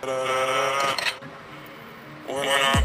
When I